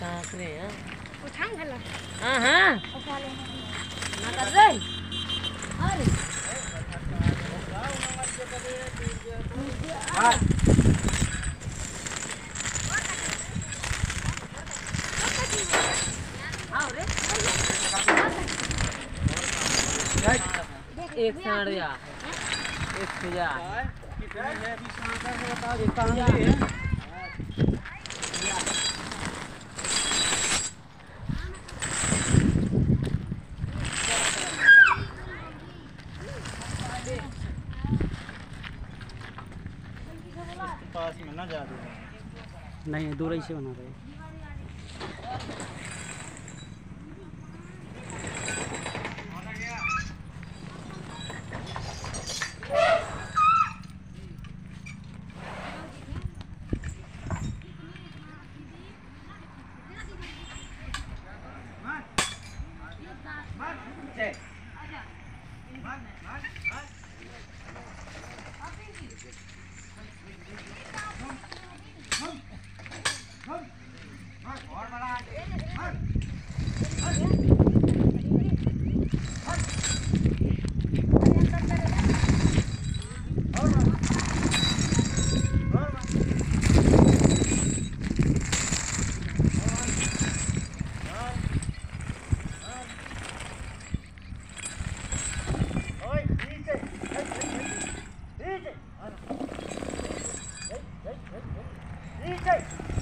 ताकरे हैं। उठाऊं हेलो हाँ हाँ। उठा ले ना कर रहे अरे रे एक साढ़ जा एक जा पास में ना जा नहीं दूर ही से बना रहे છે Come, come, come, come, come, come, come, 小さい。